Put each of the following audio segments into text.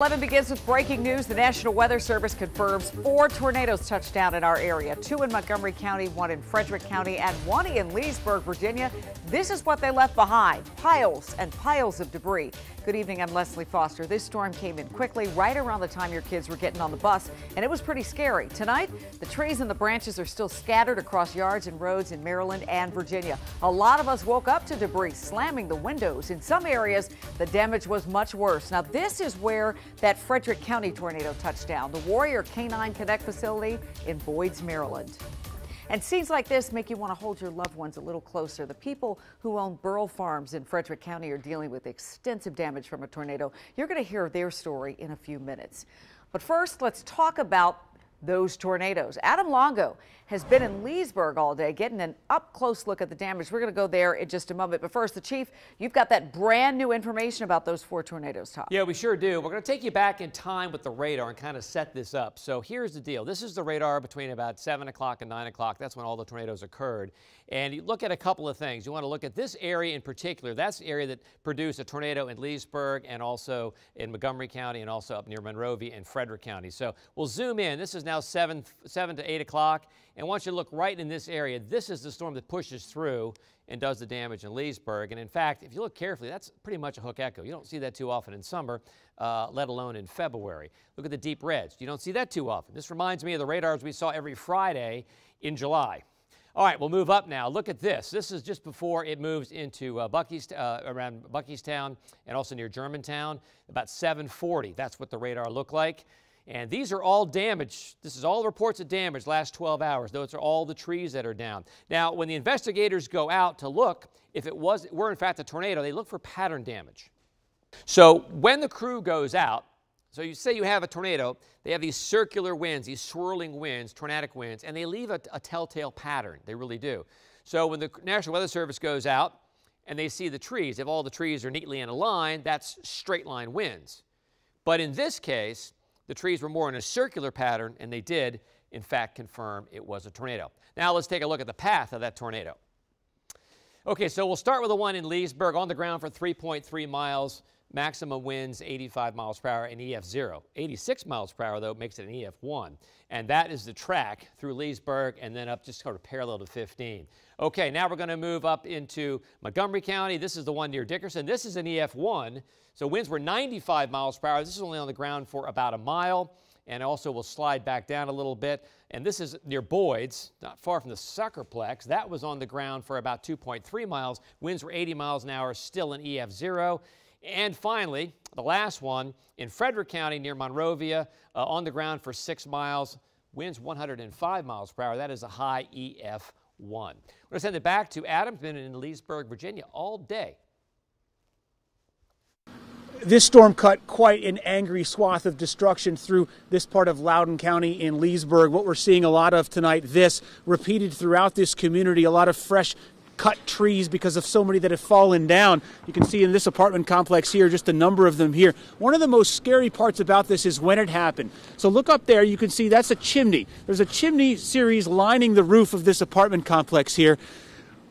11 begins with breaking news. The National Weather Service confirms four tornadoes touched down in our area. Two in Montgomery County, one in Frederick County, and one in Leesburg, Virginia. This is what they left behind. Piles and piles of debris. Good evening, I'm Lesli Foster. This storm came in quickly right around the time your kids were getting on the bus, and it was pretty scary. Tonight, the trees and the branches are still scattered across yards and roads in Maryland and Virginia. A lot of us woke up to debris slamming the windows. In some areas, the damage was much worse. Now, this is where that Frederick County tornado touchdown, the Warrior Canine Connect facility in Boyds, Maryland. And scenes like this make you want to hold your loved ones a little closer. The people who own Burl Farms in Frederick County are dealing with extensive damage from a tornado. You're going to hear their story in a few minutes. But first, let's talk about those tornadoes. Adam Longo has been in Leesburg all day getting an up close look at the damage. We're going to go there in just a moment. But first, the chief, you've got that brand new information about those four tornadoes, Tom. Yeah, we sure do. We're going to take you back in time with the radar and kind of set this up. So here's the deal. This is the radar between about 7 o'clock and 9 o'clock. That's when all the tornadoes occurred. And you look at a couple of things. You want to look at this area in particular. That's the area that produced a tornado in Leesburg and also in Montgomery County and also up near Monrovia and Frederick County. So we'll zoom in. This is now 7, 7 to 8 o'clock. And once you look right in this area. This is the storm that pushes through and does the damage in Leesburg. And in fact, if you look carefully, that's pretty much a hook echo. You don't see that too often in summer, uh, let alone in February. Look at the deep reds. You don't see that too often. This reminds me of the radars we saw every Friday in July. All right, we'll move up now. Look at this. This is just before it moves into uh, Bucky's, uh, around Buckeystown and also near Germantown, about 740. That's what the radar looked like. And these are all damage. This is all reports of damage last 12 hours. Those are all the trees that are down. Now, when the investigators go out to look, if it was were in fact a tornado, they look for pattern damage. So when the crew goes out, so you say you have a tornado, they have these circular winds, these swirling winds, tornadic winds, and they leave a, a telltale pattern. They really do. So when the National Weather Service goes out and they see the trees, if all the trees are neatly in a line, that's straight line winds. But in this case, the trees were more in a circular pattern, and they did, in fact, confirm it was a tornado. Now let's take a look at the path of that tornado. Okay, so we'll start with the one in Leesburg on the ground for 3.3 miles. Maximum winds 85 miles per hour and EF0. 86 miles per hour, though, makes it an EF1. And that is the track through Leesburg and then up just sort of parallel to 15. Okay, now we're going to move up into Montgomery County. This is the one near Dickerson. This is an EF1. So winds were 95 miles per hour. This is only on the ground for about a mile and also will slide back down a little bit. And this is near Boyd's, not far from the SoccerPlex. That was on the ground for about 2.3 miles. Winds were 80 miles an hour, still an EF0. And finally, the last one in Frederick County near Monrovia, uh, on the ground for six miles, winds 105 miles per hour. That is a high EF1. We're going to send it back to Adam, been in Leesburg, Virginia all day. This storm cut quite an angry swath of destruction through this part of Loudoun County in Leesburg. What we're seeing a lot of tonight, this repeated throughout this community, a lot of fresh cut trees because of so many that have fallen down. You can see in this apartment complex here, just a number of them here. One of the most scary parts about this is when it happened. So look up there, you can see that's a chimney. There's a chimney series lining the roof of this apartment complex here.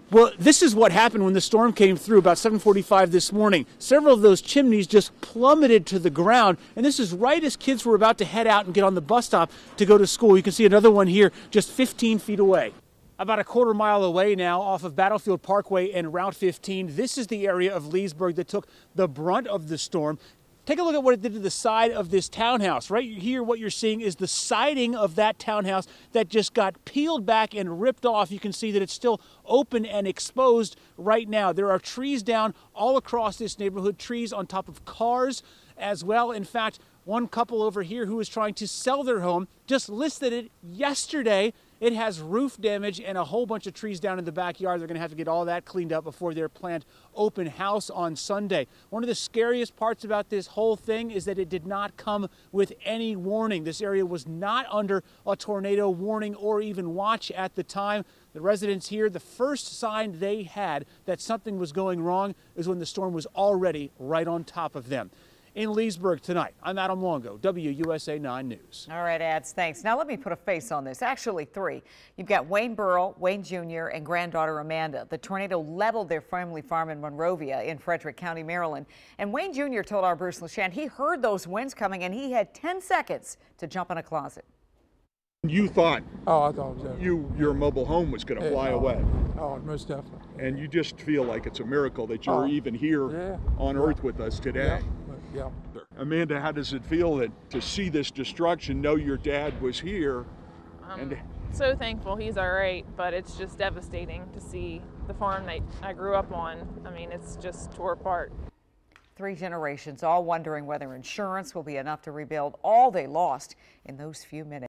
Well, this is what happened when the storm came through about 7:45 this morning. Several of those chimneys just plummeted to the ground, and this is right as kids were about to head out and get on the bus stop to go to school. You can see another one here just 15 feet away. About a quarter mile away now off of Battlefield Parkway and Route 15, this is the area of Leesburg that took the brunt of the storm. Take a look at what it did to the side of this townhouse. Right here, what you're seeing is the siding of that townhouse that just got peeled back and ripped off. You can see that it's still open and exposed right now. There are trees down all across this neighborhood, trees on top of cars as well. In fact, one couple over here who was trying to sell their home just listed it yesterday it has roof damage and a whole bunch of trees down in the backyard. They're going to have to get all that cleaned up before their planned open house on Sunday. One of the scariest parts about this whole thing is that it did not come with any warning. This area was not under a tornado warning or even watch at the time. The residents here, the first sign they had that something was going wrong is when the storm was already right on top of them. In Leesburg tonight. I'm Adam Longo, WUSA 9 News. All right, ads, thanks. Now let me put a face on this. Actually, three. You've got Wayne Burrell, Wayne Jr., and granddaughter Amanda. The tornado leveled their family farm in Monrovia in Frederick County, Maryland. And Wayne Jr. told our Bruce LeShan he heard those winds coming and he had 10 seconds to jump in a closet. You thought Oh, I thought it was you your mobile home was going to Yeah, fly oh, away, Oh, most definitely. and you just feel like it's a miracle that you're Oh, even here yeah, on yeah. Earth with us today. Yeah. Amanda, how does it feel that to see this destruction, know your dad was here, um, and so thankful he's all right, but it's just devastating to see the farm that I grew up on. I mean, it's just tore apart. Three generations all wondering whether insurance will be enough to rebuild all they lost in those few minutes.